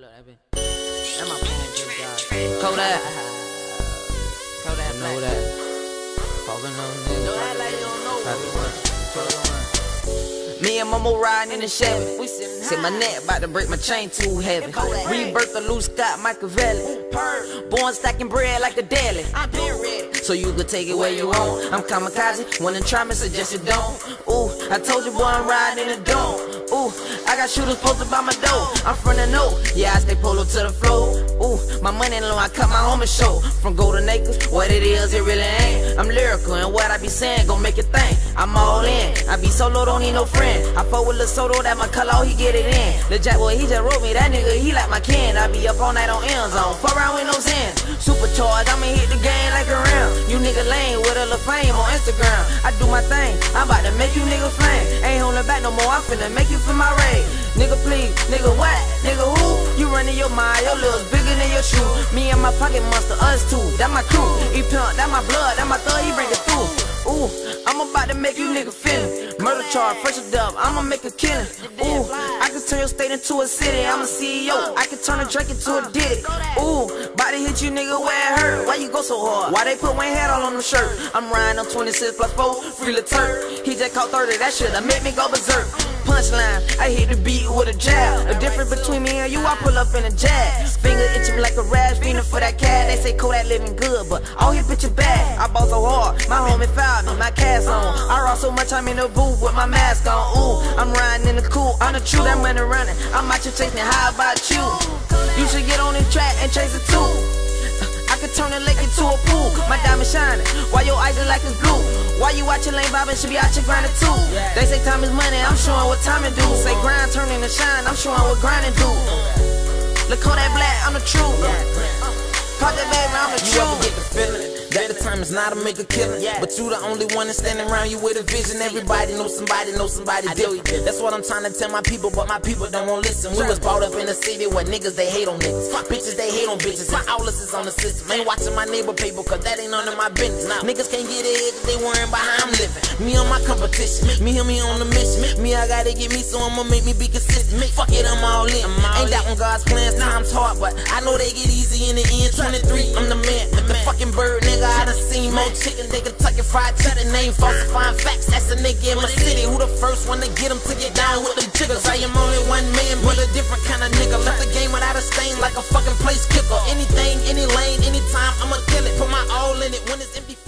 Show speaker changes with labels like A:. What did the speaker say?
A: look, that been. That my plan, good God. Kodak. Kodak, know that. Popping on niggas.
B: Don't act like you don't know.
A: One. Me and Momo riding in the Chevy.
B: We
A: See my neck about to break my chain too heavy. Rebirth the loose Scott Machiavelli. Born stacking bread like a deli.
B: I been ready.
A: So you could take it where you want. I'm kamikaze, wanna try me, suggest you don't. Ooh, I told you boy I'm riding in the dome. Got shooters posted by my door. I'm from the note, yeah I stay polo to the floor. Ooh, my money low, I cut my and show. From golden acres, what it is, it really ain't. I'm lyrical and what I be saying gon' make it think. I'm all in. I be solo, don't need no friend. I fuck with Lil Soto, that my color, he get it in. The Jack boy, he just wrote me, that nigga, he like my kin. I be up all night on end zone. Fuck around with no sin. Supercharged, I'ma hit the game nigga lame with a little fame on Instagram. I do my thing, I'm about to make you nigga flame. Ain't holding back no more, I'm finna make you feel my rage. Nigga please, nigga what? Nigga who? You running your mind, your little's bigger than your shoe. Me and my pocket monster, us two, that my crew. He pimp, that my blood, that my thug, he bring it through. Ooh, I'm about to make you nigga feel it. Murder charge, fresh as dub, I'ma make a killing. Ooh, I turn your state into a city. I'm a CEO, I can turn a Drake into a dick. Ooh, body hit you nigga where it hurt. Why you go so hard? Why they put Wayne hat all on the shirt? I'm riding on 26 plus 4, free the turn. He just caught 30, that shit, that make me go berserk. Punchline, I hit the beat with a jab. The difference between me and you, I pull up in a jag. Finger itching me like a rash, feeling for that cat. They say Kodak living good, but all his picture bad. I ball so hard, my homie fouled me, my cast on. I rock so much, I'm in the booth with my mask on. Ooh, I'm riding in the cool, I'm the truth, I'm running running. I'm out here chasing, how about you? You should get on the track and chase it too. I could turn a lake into a pool. My diamond shining. Why your eyes are like it's glue? Why you watching lane bobbing? Should be out your grinding too. They say time is money. I'm showing what time it do. Say grind turning to shine. I'm showing what grinding do. Look all that black. I'm the truth. Pop that baby. I'm the
C: You ever get the feeling time is not to make a killing? But you the only one that's standing around you with a vision. Everybody know somebody, know somebody different. That's what I'm trying to tell my people, but my people don't want to listen. We was brought up in a city where niggas they hate on niggas. Bitches they hate on bitches. My outlets is on the system. Ain't watching my neighbor paper, cause that ain't none of my business. Niggas can't get ahead cause they worrying about how I'm living. Me on my competition. Me and me on the mission. Me, I gotta get me, so I'ma make me be consistent. Fuck it, I'm all in. Ain't that when God's plans, times hard, but I know they get easy in the end. 23, I'm the man. Fucking bird, nigga. I done seen more chicken, they Kentucky fried chicken. Name falsifying facts. That's a nigga in my city. Who the first one to get him to get down with the jiggers? I am only one man, but a different kind of nigga. Left the game without a stain like a fucking place kicker. Anything, any lane, anytime, I'ma kill it. Put my all in it when it's empty.